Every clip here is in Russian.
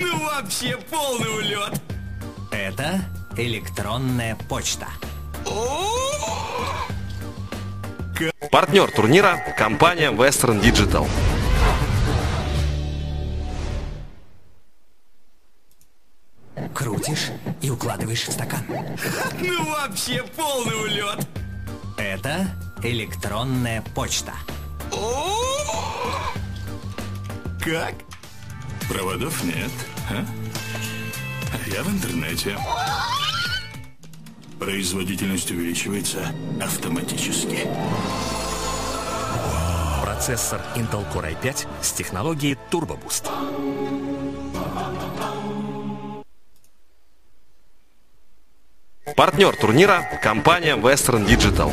Ну вообще полный улет. Это электронная почта. Партнер турнира – компания Western Digital. Крутишь и укладываешь в стакан. Ну вообще полный улет. Это электронная почта. Как? Проводов нет, а? А Я в интернете. Производительность увеличивается автоматически. Процессор Intel Core i5 с технологией Turbo Boost. Партнер турнира – компания Western Digital.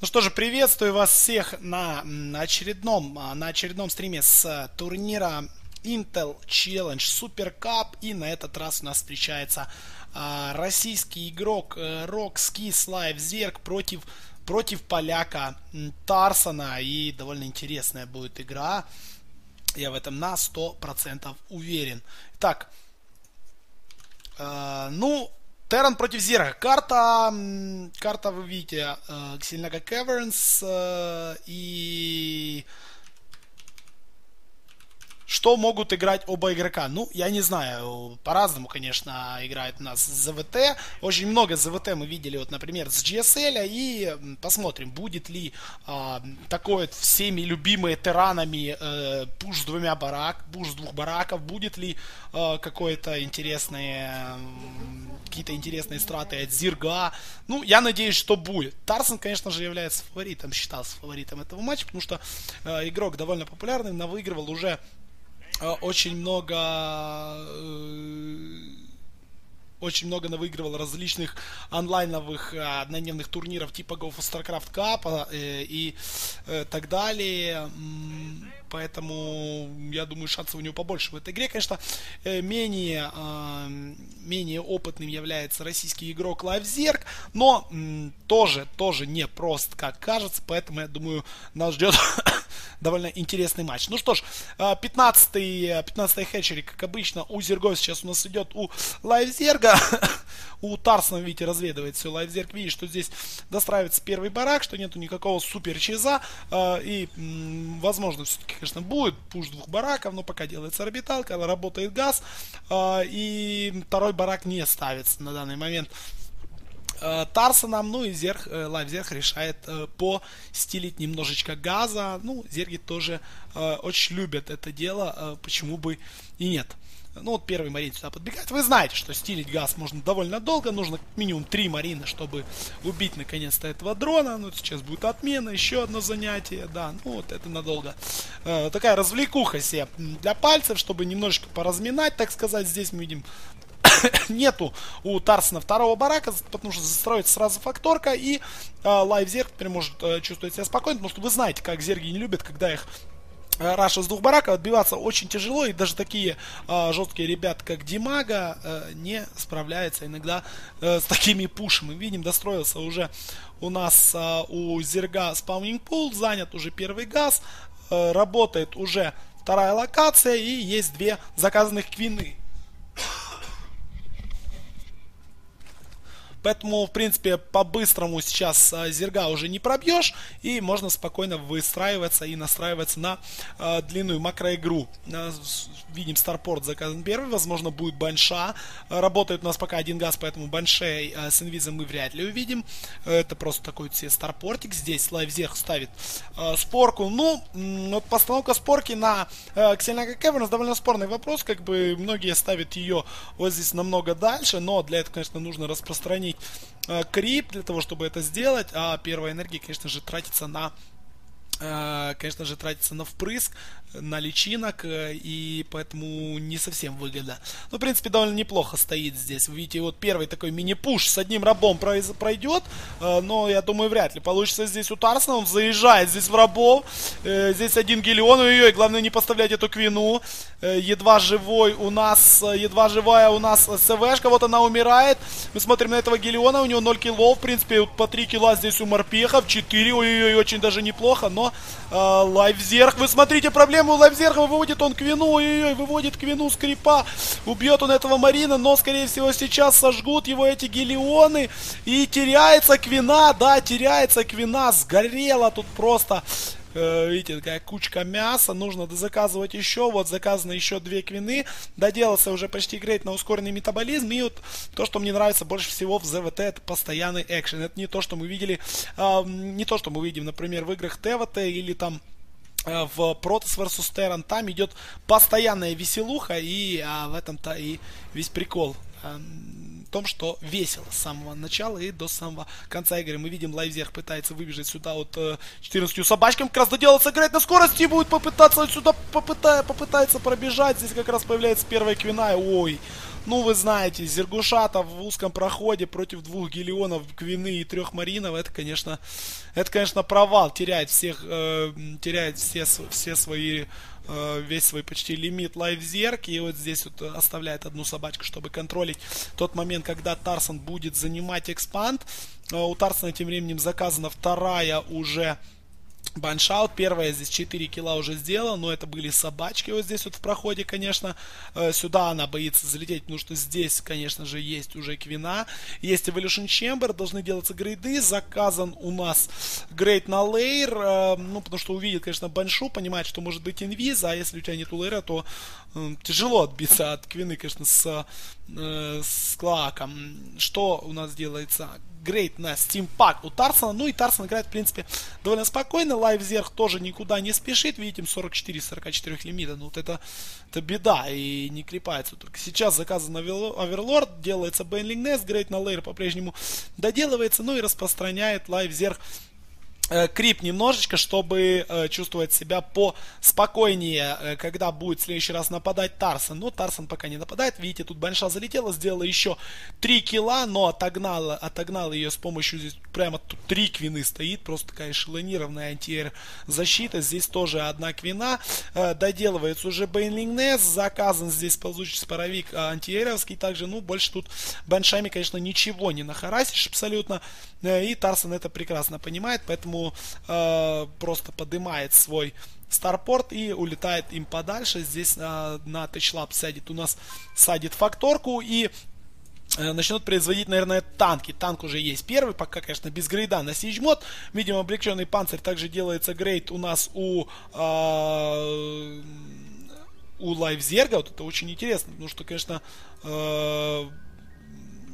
Ну что же, приветствую вас всех на очередном, а, на очередном стриме с турнира Intel Challenge Super Cup. И на этот раз у нас встречается а, российский игрок э, Rock Skis Live Zerg против, против поляка Тарсона. И довольно интересная будет игра. Я в этом на 100% уверен. Так, э, ну, Терран против Зерга. Карта, карта вы видите, э, Сильнага Кевернс э, и что могут играть оба игрока? Ну, я не знаю, по-разному, конечно, играет у нас ЗВТ. Очень много ЗВТ мы видели, вот, например, с GSL, и посмотрим, будет ли а, такой всеми любимый тиранами э, пуш двумя барак, пуш двух бараков, будет ли э, какое-то интересное какие-то интересные страты от Зирга. Ну, я надеюсь, что будет. Тарсон, конечно же, является фаворитом, считался фаворитом этого матча, потому что э, игрок довольно популярный, но выигрывал уже Э, очень много э, очень много выигрывал различных онлайновых э, однодневных турниров типа Go for StarCraft Cup и так далее. Поэтому я думаю, шансов у него побольше в этой игре. Конечно, менее, менее опытным является российский игрок LiveZerg, но тоже, тоже не прост, как кажется. Поэтому я думаю, нас ждет довольно интересный матч. Ну что ж, 15-й 15 хэтчери, как обычно, у Зергов сейчас у нас идет у Лайвзерга. у Тарсона, видите, разведывает все. Лайвзерг видит, что здесь достраивается первый барак, что нету никакого супер чиза. А, и, возможно, все-таки, конечно, будет пуш двух бараков, но пока делается орбиталка, работает газ. А, и второй барак не ставится на данный момент. Э, Тарсоном, ну и Зерх, э, Лайв Зерх решает э, постилить немножечко газа. Ну, Зерги тоже очень любят это дело, почему бы и нет. Ну вот первый марин сюда подбегает. Вы знаете, что стилить газ можно довольно долго. Нужно минимум три марина, чтобы убить наконец-то этого дрона. Ну сейчас будет отмена, еще одно занятие. Да, ну вот это надолго. Э, такая развлекуха себе для пальцев, чтобы немножечко поразминать, так сказать. Здесь мы видим нету у Тарсона второго барака, потому что застроится сразу факторка, и э, LiveZerg теперь может э, чувствовать себя спокойно, потому что вы знаете, как Зерги не любят, когда их э, рашат с двух бараков отбиваться очень тяжело, и даже такие э, жесткие ребята, как Димага, э, не справляются иногда э, с такими пушами. Видим, достроился уже у нас э, у Зерга спаунинг пул, занят уже первый газ, э, работает уже вторая локация, и есть две заказанных квины. Поэтому, в принципе, по-быстрому сейчас э, зерга уже не пробьешь. И можно спокойно выстраиваться и настраиваться на э, длинную макроигру. Э, видим, Старпорт заказан первый. Возможно, будет Банша. Работает у нас пока один газ, поэтому Баншей э, с инвизом мы вряд ли увидим. Это просто такой себе Старпортик. Здесь Лайвзерх ставит э, спорку. Ну, вот постановка спорки на э, Ксельнага Кевернс довольно спорный вопрос. Как бы многие ставят ее вот здесь намного дальше. Но для этого, конечно, нужно распространить крип для того, чтобы это сделать, а первая энергия, конечно же, тратится на э, конечно же, тратится на впрыск, на личинок, э, и поэтому не совсем выгодно. Ну, в принципе, довольно неплохо стоит здесь. Вы видите, вот первый такой мини-пуш с одним рабом пройдет, э, но я думаю, вряд ли получится здесь у Тарсона. Он заезжает здесь в рабов. Э, здесь один Гелион, ой-ой, главное не поставлять эту квину. Едва живой у нас, едва живая у нас СВшка, вот она умирает. Мы смотрим на этого Гелиона, у него 0 килов, в принципе, по 3 кило здесь у морпехов, 4, ой-ой-ой, очень даже неплохо, но но э, Лайфзерх, вы смотрите проблему Лайфзерха, выводит он Квину, ой-ой-ой, выводит Квину скрипа, убьет он этого Марина, но скорее всего сейчас сожгут его эти гелионы. И теряется Квина, да, теряется Квина, сгорела тут просто. Э, видите, такая кучка мяса, нужно заказывать еще, вот заказано еще две квины, доделался уже почти грейд на ускоренный метаболизм, и вот то, что мне нравится больше всего в ЗВТ, это постоянный экшен, это не то, что мы видели, э, не то, что мы видим, например, в играх ТВТ или там э, в Протос vs Terran там идет постоянная веселуха и а, в этом-то и весь прикол том, что весело с самого начала и до самого конца игры. Мы видим, Лайвзерх пытается выбежать сюда вот э, 14 собачками, как раз доделаться, играть на скорости, будет попытаться сюда, попытая, попытается пробежать. Здесь как раз появляется первая квина, ой, ну, вы знаете, Зергушата в узком проходе против двух гелионов, Квины и трех Маринов, это, конечно, это, конечно, провал. Теряет всех, э, теряет все, все свои Э, весь свой почти лимит лайфзерк. И вот здесь вот оставляет одну собачку, чтобы контролить тот момент, когда Тарсон будет занимать экспанд. Э, у Тарсона тем временем заказана вторая уже Баншаут, первая здесь 4 килла уже сделала, но это были собачки вот здесь вот в проходе, конечно. Э, сюда она боится залететь, потому что здесь, конечно же, есть уже Квина. Есть Evolution Chamber, должны делаться грейды. Заказан у нас грейд на лейр, э, ну, потому что увидит, конечно, Баншу, понимает, что может быть инвиз, а если у тебя нет лейра, то э, тяжело отбиться от Квины, конечно, с, с Клаком. Что у нас делается? Грейд на Steam Pack у Тарсона. Ну и Тарсон играет, в принципе, довольно спокойно. Лайвзерх тоже никуда не спешит. Видите, 44-44 лимита. Ну вот это, это беда и не крепается. Только сейчас заказан Оверлорд, делается Бейнлинг Нест, грейд на лейер по-прежнему доделывается. Ну и распространяет Лайвзерх Э, крип немножечко, чтобы э, чувствовать себя поспокойнее, э, когда будет в следующий раз нападать Тарсон. Но Тарсон пока не нападает. Видите, тут Банша залетела, сделала еще 3 килла, но отогнала, отогнала ее с помощью здесь прямо тут 3 квины стоит. Просто такая эшелонированная антиэр защита. Здесь тоже одна квина. Э, доделывается уже Бейнлинг Нес. Заказан здесь ползучий споровик э, антиэровский. Также, ну, больше тут Баншами, конечно, ничего не нахарасишь абсолютно. Э, и Тарсон это прекрасно понимает, поэтому э, просто поднимает свой Старпорт и улетает им подальше. Здесь э, на Тэчлаб сядет у нас садит факторку и э, начнут производить, наверное, танки. Танк уже есть первый, пока, конечно, без грейда на Сиджмод. Видим, облегченный панцирь также делается грейд у нас у... Э, у Лайвзерга, вот это очень интересно, потому что, конечно, э,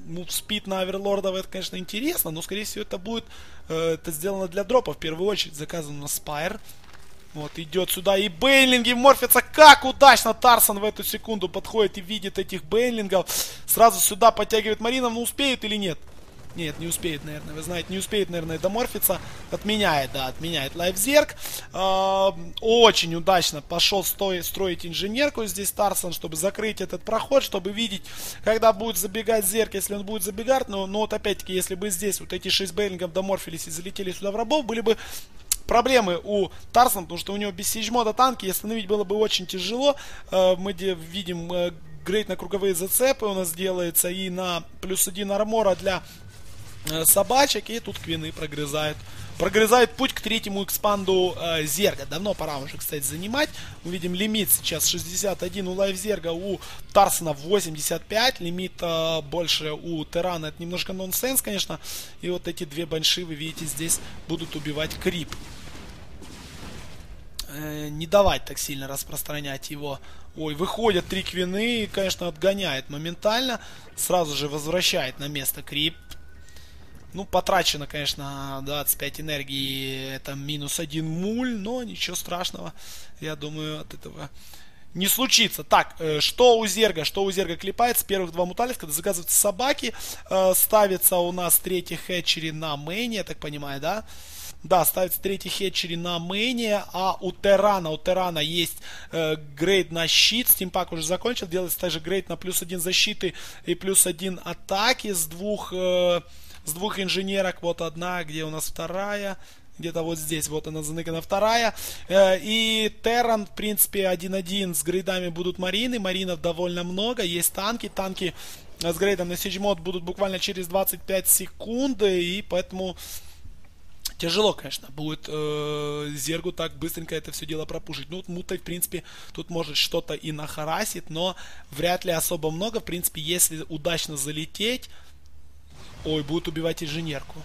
мувспид на Аверлордов, это, конечно, интересно, но, скорее всего, это будет э, это сделано для дропа. В первую очередь заказано на Спайр. Вот, идет сюда и Бейнлинги морфятся. Как удачно Тарсон в эту секунду подходит и видит этих Бейнлингов. Сразу сюда подтягивает Марина, но успеет или нет? Нет, не успеет, наверное. Вы знаете, не успеет, наверное, доморфиться. Отменяет, да, отменяет лайфзерк. Э, очень удачно пошел строить инженерку здесь Тарсон, чтобы закрыть этот проход, чтобы видеть, когда будет забегать зерк, если он будет забегать. Но, но вот опять-таки, если бы здесь вот эти 6 бейлингов доморфились и залетели сюда в рабов, были бы проблемы у Тарсона, потому что у него без сиджмода танки, и остановить было бы очень тяжело. Э, мы видим грейд на круговые зацепы у нас делается и на плюс один армора для собачек, и тут квины прогрызают. Прогрызает путь к третьему экспанду э, Зерга. Давно пора уже, кстати, занимать. Увидим лимит сейчас 61 у LiveZerg а, у Тарсона 85. Лимит э, больше у Терана. Это немножко нонсенс, конечно. И вот эти две банши, вы видите, здесь будут убивать Крип. Э, не давать так сильно распространять его. Ой, выходят три квины и, конечно, отгоняет моментально. Сразу же возвращает на место Крип. Ну, потрачено, конечно, 25 энергии, это минус один муль, но ничего страшного, я думаю, от этого не случится. Так, э, что у Зерга? Что у Зерга клепается? Первых два муталис, когда заказываются собаки, э, ставится у нас третий хэтчери на мейне, я так понимаю, да? Да, ставится третий хетчери на мейне, а у Терана, у Терана есть э, грейд на щит, стимпак уже закончил, делается также грейд на плюс один защиты и плюс один атаки с двух... Э, с двух инженерок, вот одна, где у нас вторая, где-то вот здесь, вот она заныкана вторая. Э, и Терран, в принципе, 1-1 с грейдами будут Марины. Маринов довольно много. Есть танки. Танки с грейдом на Сиджмод будут буквально через 25 секунд. И поэтому Тяжело, конечно, будет э, Зергу так быстренько это все дело пропушить. Ну, Мутай, в принципе, тут может что-то и нахарасит, но вряд ли особо много. В принципе, если удачно залететь... Ой, будет убивать инженерку.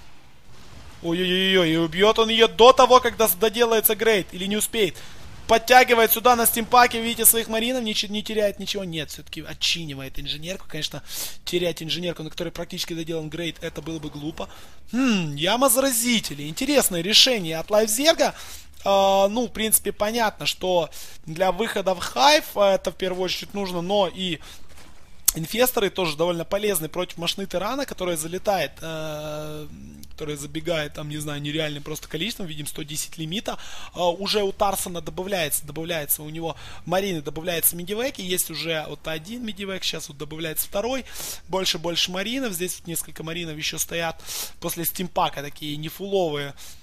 Ой-ой-ой, и убьет он ее до того, когда доделается Грейт, или не успеет подтягивает сюда на стимпаке, видите, своих маринов, не, не теряет ничего. Нет, все-таки отчинивает инженерку. Конечно, терять инженерку, на которой практически доделан грейд, это было бы глупо. Хм, яма заразителей. Интересное решение от Лайфзерга. Uh, ну, в принципе, понятно, что для выхода в хайф это в первую очередь нужно, но и инфесторы тоже довольно полезны против машины тирана, которая залетает uh, который забегает, там, не знаю, нереальным просто количеством, видим 110 лимита, а, уже у Тарсона добавляется, добавляется у него Марины, добавляется мидивек, и есть уже вот один мидивек, сейчас вот добавляется второй, больше-больше маринов, здесь вот несколько маринов еще стоят. После стимпака, такие нефуловые, э,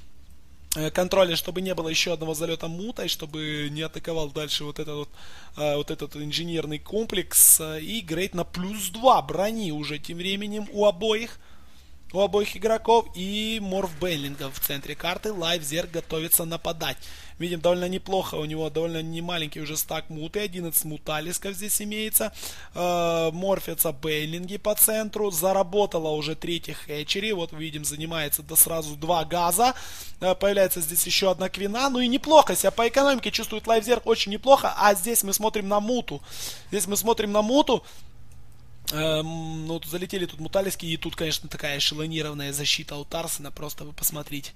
контроля, чтобы не было еще одного залета мута, и чтобы не атаковал дальше вот этот вот, э, вот этот инженерный комплекс. И грейд на плюс 2 брони уже тем временем у обоих у обоих игроков. И Морф Бейлинга в центре карты. Лайв Зерк готовится нападать. Видим, довольно неплохо. У него довольно не маленький уже стак муты. 11 муталисков здесь имеется. Э, морфятся Бейлинги по центру. Заработала уже третий хэтчери. Вот видим, занимается до сразу два газа. Э, появляется здесь еще одна квина. Ну и неплохо себя по экономике чувствует Лайвзерк очень неплохо. А здесь мы смотрим на муту. Здесь мы смотрим на муту. Эм, ну, залетели тут муталиски, и тут, конечно, такая эшелонированная защита у Тарсона, просто вы посмотрите.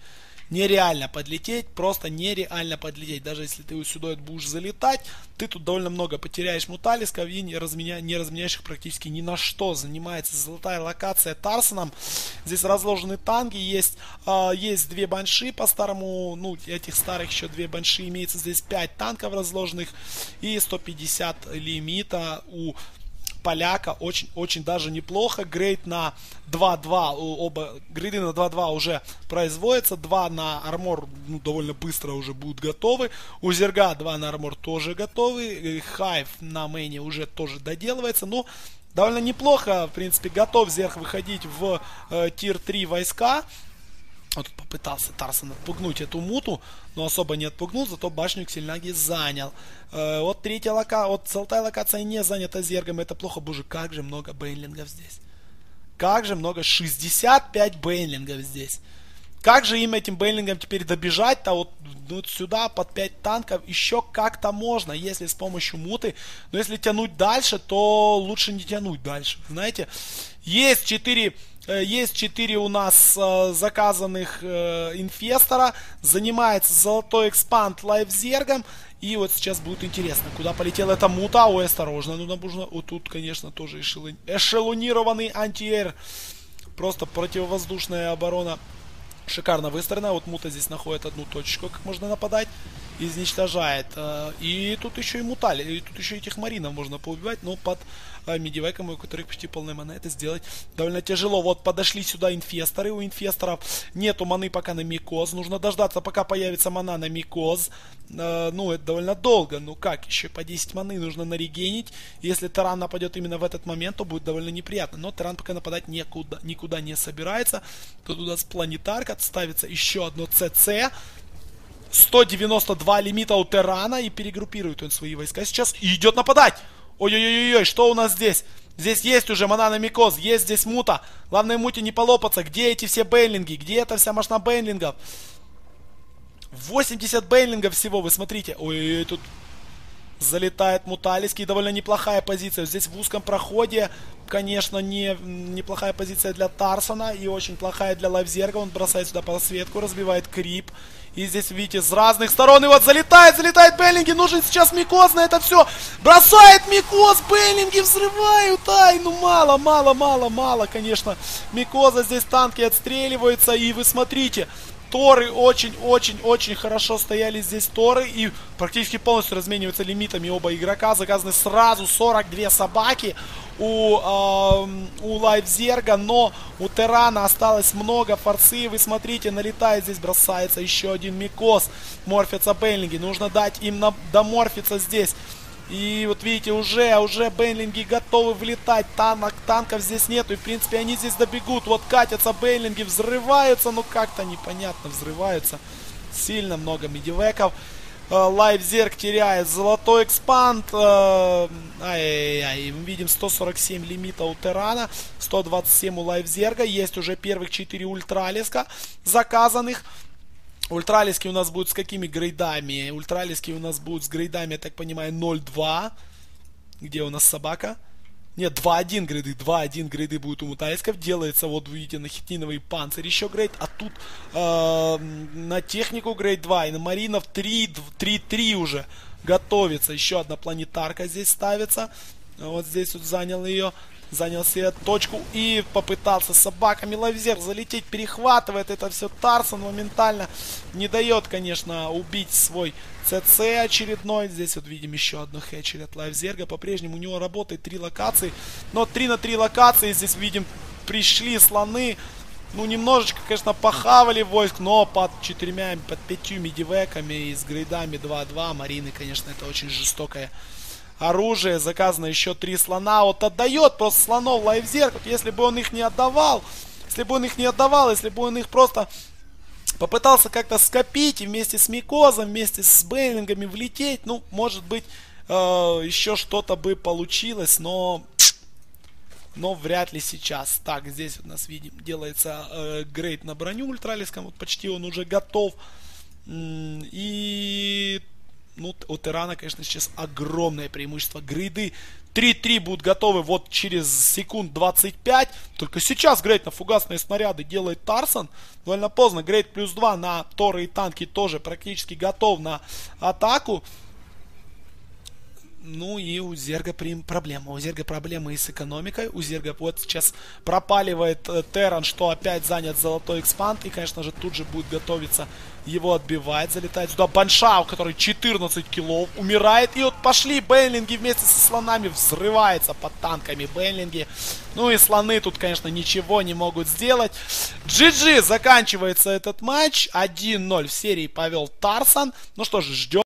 Нереально подлететь, просто нереально подлететь. Даже если ты сюда будешь залетать, ты тут довольно много потеряешь муталисков и не, разменя... не разменяешь их практически ни на что. Занимается золотая локация Тарсоном. Здесь разложены танки, есть, э, есть две банши по-старому, ну, этих старых еще две банши. Имеется здесь 5 танков разложенных и 150 лимита у поляка очень-очень даже неплохо. Грейд на 2-2, оба грейды на 2-2 уже производятся. 2 на армор ну, довольно быстро уже будут готовы. У Зерга 2 на армор тоже готовы. Хайв на мейне уже тоже доделывается. Но довольно неплохо, в принципе, готов Зерх выходить в э, тир 3 войска. Тут попытался Тарсон отпугнуть эту муту, но особо не отпугнул, зато башню Ксельнаги занял. Э, вот третья локация, вот золотая локация не занята зергом, это плохо. Боже, как же много бейнлингов здесь. Как же много, 65 бейнлингов здесь. Как же им этим бейлингом теперь добежать-то вот, вот сюда под 5 танков еще как-то можно, если с помощью муты. Но если тянуть дальше, то лучше не тянуть дальше. Знаете, есть 4 Э, есть 4 у нас э, заказанных э, инфестора. Занимается золотой экспанд лайфзергом. И вот сейчас будет интересно, куда полетел эта мута. Ой, осторожно, ну нужно... Вот тут, конечно, тоже эшелон... эшелонированный антиэр. Просто противовоздушная оборона шикарно выстроена. Вот мута здесь находит одну точку, как можно нападать. Изничтожает. И тут еще и мутали. И тут еще этих маринов можно поубивать, но под а, медивеком, у которых почти полная мана, это сделать довольно тяжело. Вот подошли сюда инфесторы, у инфесторов нету маны пока на микоз, нужно дождаться, пока появится мана на микоз. Э, ну, это довольно долго, ну как, еще по 10 маны нужно нарегенить. Если Таран нападет именно в этот момент, то будет довольно неприятно. Но Таран пока нападать никуда, никуда не собирается. Тут у нас планетарка, ставится еще одно ЦЦ. 192 лимита у Терана и перегруппирует он свои войска сейчас и идет нападать. Ой-ой-ой-ой, что у нас здесь? Здесь есть уже Манана Микоз, есть здесь Мута. Главное Муте не полопаться. Где эти все бейлинги? Где эта вся машина бейлингов? 80 бейлингов всего, вы смотрите. Ой-ой-ой, тут залетает Муталиский. Довольно неплохая позиция. Здесь в узком проходе, конечно, не, неплохая позиция для Тарсона и очень плохая для Лайвзерга. Он бросает сюда подсветку, разбивает крип. И здесь, видите, с разных сторон. И вот залетает, залетает Беллинги. Нужен сейчас Микоз на это все. Бросает Микоз. Беллинги взрывают. Ай, ну мало, мало, мало, мало, конечно. Микоза здесь танки отстреливаются. И вы смотрите. Торы очень-очень-очень хорошо стояли здесь Торы. И практически полностью размениваются лимитами оба игрока. Заказаны сразу 42 собаки у, э, у Лайфзерга, но у Терана осталось много форцы. Вы смотрите, налетает здесь, бросается еще один Микос. Морфятся Бейлинги. Нужно дать им на, доморфиться здесь. И вот видите, уже, уже Бейнлинги готовы влетать. Танок, танков здесь нету. И, в принципе, они здесь добегут. Вот катятся Бейнлинги, взрываются. Ну, как-то непонятно взрываются. Сильно много медивеков. Э, LiveZerg теряет золотой экспанд. Э, ай-яй-яй. Мы видим 147 лимита у Терана. 127 у LiveZerg а. Есть уже первых 4 ультралиска заказанных. Ультралиски у нас будут с какими грейдами? Ультралиски у нас будут с грейдами, я так понимаю, 0.2. Где у нас собака? Нет, 2.1 грейды, 2.1 грейды будут у муталисков. Делается, вот видите, на хитиновый панцирь еще грейд. А тут э, на технику грейд 2 и на маринов 3.3 уже готовится. Еще одна планетарка здесь ставится. Вот здесь вот занял ее занял себе точку и попытался собаками лавзер залететь, перехватывает это все Тарсон моментально, не дает, конечно, убить свой ЦЦ очередной, здесь вот видим еще одну хэтчер от Лайвзерга, по-прежнему у него работает три локации, но три на три локации, здесь видим, пришли слоны, ну, немножечко, конечно, похавали войск, но под четырьмя, под пятью медивеками и с грейдами 2-2 Марины, конечно, это очень жестокая оружие, заказано еще три слона. Вот отдает просто слонов лайфзерк. Если бы он их не отдавал, если бы он их не отдавал, если бы он их просто попытался как-то скопить и вместе с Микозом, вместе с Бейлингами влететь, ну, может быть, э, еще что-то бы получилось, но но вряд ли сейчас. Так, здесь у нас видим, делается э, грейд на броню ультралиском, вот почти он уже готов. И ну, у Терана, конечно, сейчас огромное преимущество. Грейды 3-3 будут готовы вот через секунд 25. Только сейчас грейд на фугасные снаряды делает Тарсон. Довольно поздно. Грейд плюс 2 на Торы и танки тоже практически готов на атаку. Ну и у Зерга проблема. У Зерга проблемы и с экономикой. У Зерга вот сейчас пропаливает э, Терран, что опять занят золотой экспанд. И, конечно же, тут же будет готовиться его отбивать. Залетает сюда Баншау, который 14 килов, умирает. И вот пошли Бенлинги вместе со слонами. Взрывается под танками Бенлинги. Ну и слоны тут, конечно, ничего не могут сделать. GG заканчивается этот матч. 1-0 в серии повел Тарсан. Ну что же, ждем.